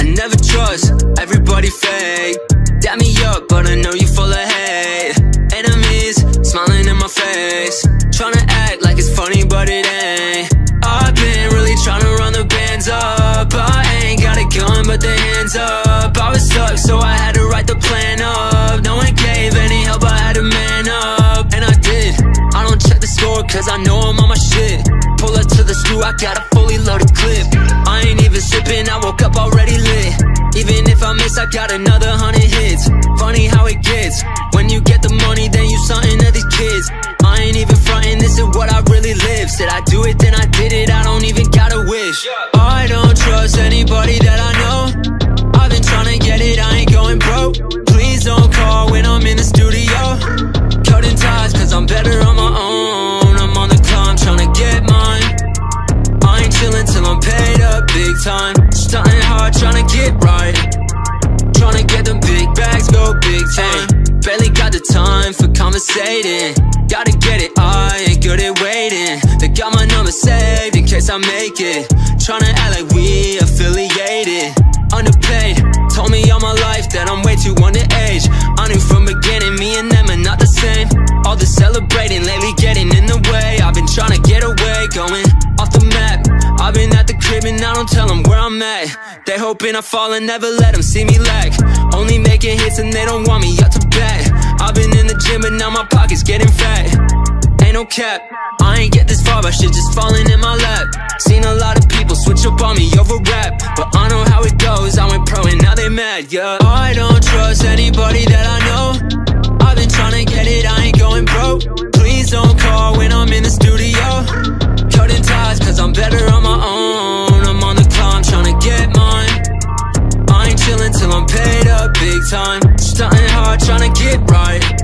I never trust, everybody fake Dap me up, but I know you full of hate. Enemies, smiling in my face. Tryna act like it's funny, but it ain't. I've been really tryna run the bands up. I ain't got a gun, but the hands up cause I know I'm on my shit. Pull up to the school, I got a fully loaded clip. I ain't even sipping, I woke up already lit. Even if I miss, I got another hundred hits. Funny how it gets time. Stuntin' hard, tryna get right. Trying to get them big bags, go big time. Barely got the time for conversating. Gotta get it, I ain't good at waiting. They got my number saved in case I make it. Trying to act like we affiliated. Underpaid, told me all my life that I'm way too underage. I knew from beginning me and them are not the same. All the celebrating lately getting in the way. I've been trying get don't tell them where I'm at. They hoping I fall and never let them see me lack. Only making hits and they don't want me up to bat. I've been in the gym but now my pocket's getting fat. Ain't no cap, I ain't get this far but shit just falling in my lap. Seen a lot of people switch up on me over rap But I know how it goes, I went pro and now they mad, yeah big time. Stunting hard, trying to get right.